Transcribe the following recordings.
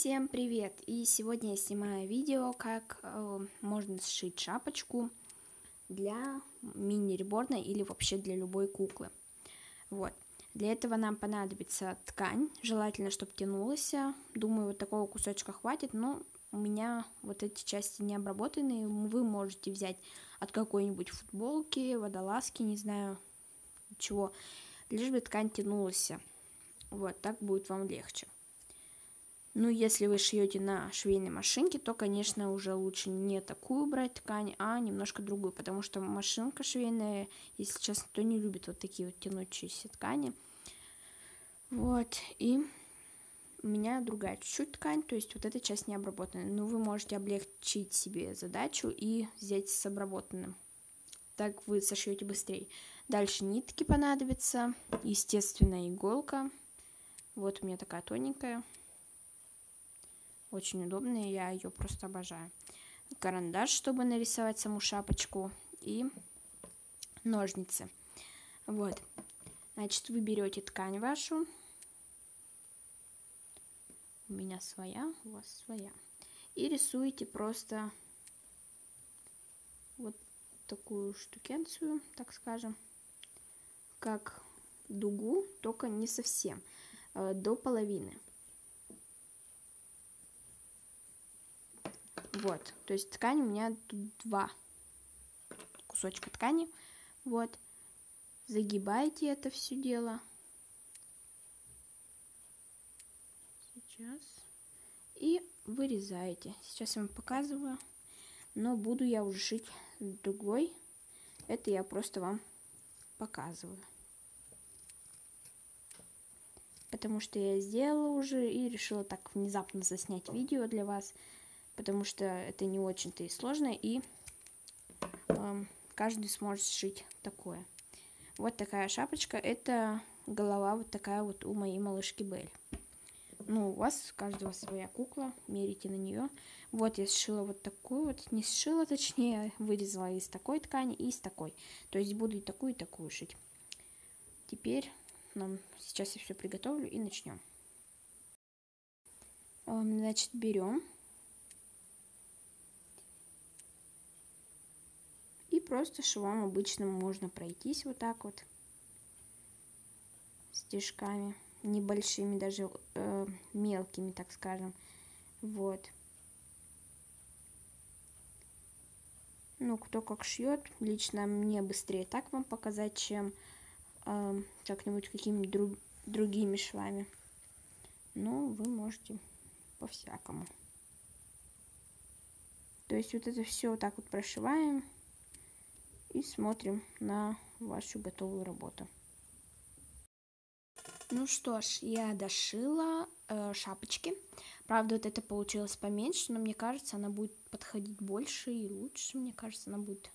Всем привет! И сегодня я снимаю видео, как э, можно сшить шапочку для мини-реборна или вообще для любой куклы. Вот. Для этого нам понадобится ткань, желательно, чтобы тянулась. Думаю, вот такого кусочка хватит, но у меня вот эти части не обработаны. Вы можете взять от какой-нибудь футболки, водолазки, не знаю чего, лишь бы ткань тянулась. Вот, так будет вам легче. Ну, если вы шьете на швейной машинке, то, конечно, уже лучше не такую брать ткань, а немножко другую, потому что машинка швейная, если честно, то не любит вот такие вот тянущиеся ткани. Вот, и у меня другая чуть-чуть ткань, то есть вот эта часть не обработанная. Но вы можете облегчить себе задачу и взять с обработанным. Так вы сошьете быстрее. Дальше нитки понадобятся, естественно, иголка. Вот у меня такая тоненькая. Очень удобная, я ее просто обожаю. Карандаш, чтобы нарисовать саму шапочку. И ножницы. Вот. Значит, вы берете ткань вашу. У меня своя, у вас своя. И рисуете просто вот такую штукенцию, так скажем, как дугу, только не совсем, э, до половины. Вот, то есть ткань у меня тут два кусочка ткани. Вот, загибайте это все дело. Сейчас. И вырезаете. Сейчас я вам показываю. Но буду я уже шить другой. Это я просто вам показываю. Потому что я сделала уже и решила так внезапно заснять видео для вас потому что это не очень-то и сложно, и э, каждый сможет сшить такое. Вот такая шапочка, это голова вот такая вот у моей малышки Бель. Ну, у вас, у каждого своя кукла, мерите на нее. Вот я сшила вот такую вот, не сшила, точнее, вырезала из такой ткани и из такой. То есть буду и такую, и такую шить. Теперь нам сейчас я все приготовлю и начнем. Значит, берем просто швом обычным можно пройтись вот так вот стежками небольшими, даже э, мелкими, так скажем. Вот. Ну, кто как шьет. Лично мне быстрее так вам показать, чем э, как-нибудь какими-нибудь друг, другими швами. Но вы можете по-всякому. То есть вот это все вот так вот прошиваем и смотрим на вашу готовую работу. Ну что ж, я дошила э, шапочки. Правда, вот это получилось поменьше, но мне кажется, она будет подходить больше и лучше. Мне кажется, она будет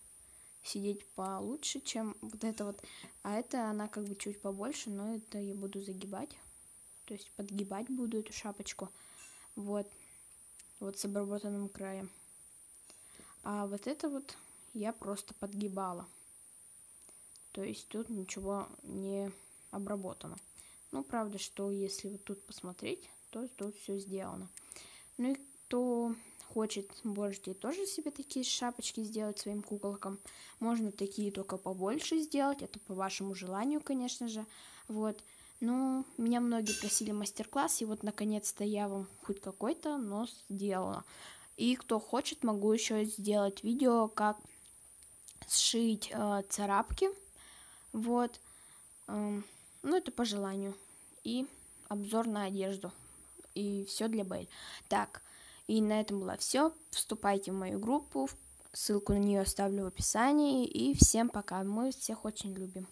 сидеть получше, чем вот это вот. А это она как бы чуть побольше, но это я буду загибать. То есть подгибать буду эту шапочку. Вот. Вот с обработанным краем. А вот это вот я просто подгибала. То есть тут ничего не обработано. Ну, правда, что если вот тут посмотреть, то тут все сделано. Ну и кто хочет, можете тоже себе такие шапочки сделать своим куколкам. Можно такие только побольше сделать, это по вашему желанию, конечно же. Вот. Ну, меня многие просили мастер-класс, и вот наконец-то я вам хоть какой-то, но сделала. И кто хочет, могу еще сделать видео, как сшить э, царапки. Вот. Э, ну, это по желанию. И обзор на одежду. И все для Бель. Так, и на этом было все. Вступайте в мою группу. Ссылку на нее оставлю в описании. И всем пока. Мы всех очень любим.